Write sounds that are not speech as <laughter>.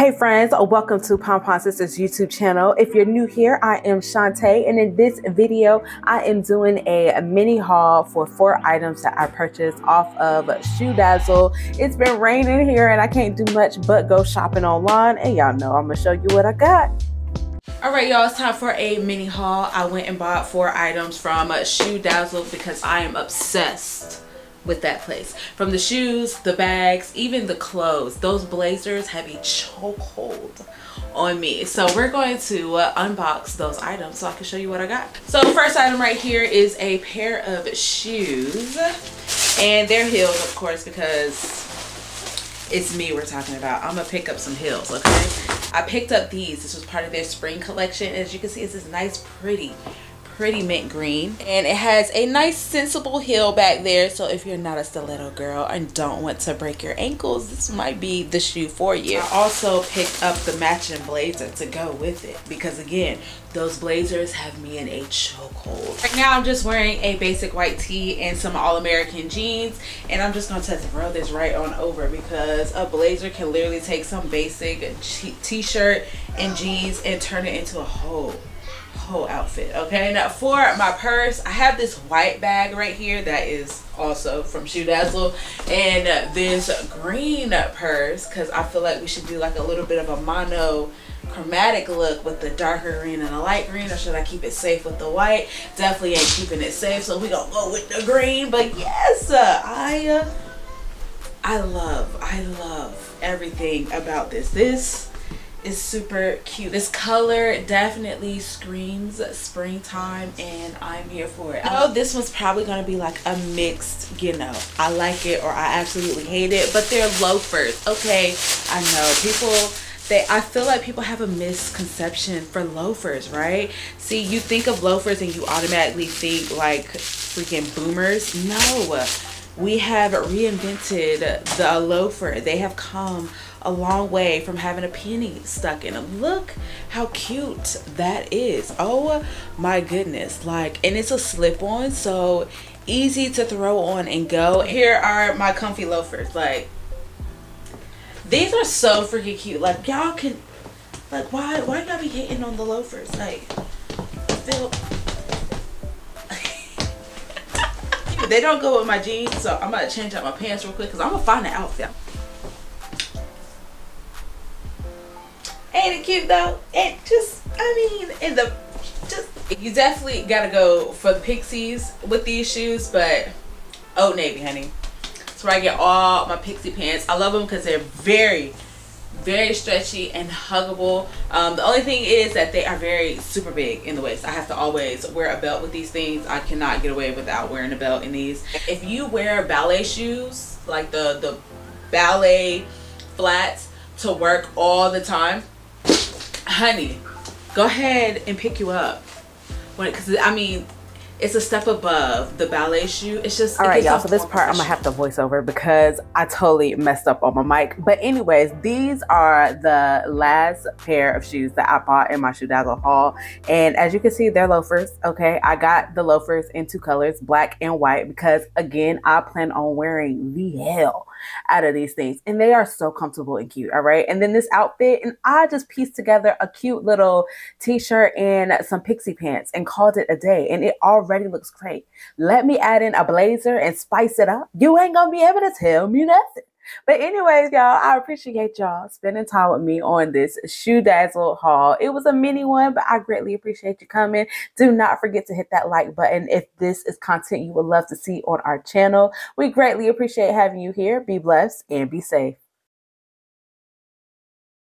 Hey friends, welcome to PonPon Sisters YouTube channel. If you're new here, I am Chante and in this video, I am doing a mini haul for four items that I purchased off of ShoeDazzle. It's been raining here and I can't do much but go shopping online and y'all know I'm gonna show you what I got. All right, y'all, it's time for a mini haul. I went and bought four items from ShoeDazzle because I am obsessed with that place. From the shoes, the bags, even the clothes. Those blazers have a chokehold on me. So we're going to uh, unbox those items so I can show you what I got. So the first item right here is a pair of shoes. And they're heels, of course, because it's me we're talking about. I'm gonna pick up some heels, okay? I picked up these. This was part of their spring collection. As you can see, it's this nice, pretty pretty mint green. And it has a nice sensible heel back there. So if you're not a stiletto girl and don't want to break your ankles this might be the shoe for you. I also picked up the matching blazer to go with it because again those blazers have me in a chokehold. Right now i'm just wearing a basic white tee and some all-american jeans. And i'm just going to throw this right on over because a blazer can literally take some basic t-shirt and jeans and turn it into a whole whole outfit okay? Now for my purse i have this white bag right here that is also from ShoeDazzle. And this green purse because i feel like we should do like a little bit of a mono chromatic look with the darker green and the light green or should i keep it safe with the white? Definitely ain't keeping it safe so we gonna go with the green. But yes uh, i uh, i love i love everything about this. This is super cute. This color definitely screams springtime and I'm here for it. I know this one's probably going to be like a mixed, you know, I like it or I absolutely hate it, but they're loafers. Okay, I know people they I feel like people have a misconception for loafers, right? See, you think of loafers and you automatically think like freaking boomers. No. We have reinvented the loafer. They have come a long way from having a penny stuck in them. Look how cute that is. Oh my goodness. Like, and it's a slip on, so easy to throw on and go. Here are my comfy loafers. Like, these are so freaking cute. Like, y'all can, like, why, why y'all be hitting on the loafers? Like, <laughs> they don't go with my jeans so i'm gonna change out my pants real quick because i'm gonna find an outfit Ain't it cute though? It just, I mean, in the, just, you definitely gotta go for the Pixies with these shoes, but Old Navy, honey. That's where I get all my Pixie pants. I love them because they're very, very stretchy and huggable. Um, the only thing is that they are very super big in the waist. I have to always wear a belt with these things. I cannot get away without wearing a belt in these. If you wear ballet shoes, like the, the ballet flats to work all the time, honey, go ahead and pick you up. Because, I mean, it's a step above the ballet shoe. It's just all right, y'all. So this part I'm gonna have to voice over because I totally messed up on my mic. But anyways, these are the last pair of shoes that I bought in my ShoeDazzle haul, and as you can see, they're loafers. Okay, I got the loafers in two colors, black and white, because again, I plan on wearing the hell out of these things, and they are so comfortable and cute. All right, and then this outfit, and I just pieced together a cute little t-shirt and some pixie pants and called it a day, and it already looks great. Let me add in a blazer and spice it up. You ain't gonna be able to tell me nothing. But anyways, y'all, I appreciate y'all spending time with me on this ShoeDazzle haul. It was a mini one, but I greatly appreciate you coming. Do not forget to hit that like button if this is content you would love to see on our channel. We greatly appreciate having you here. Be blessed and be safe.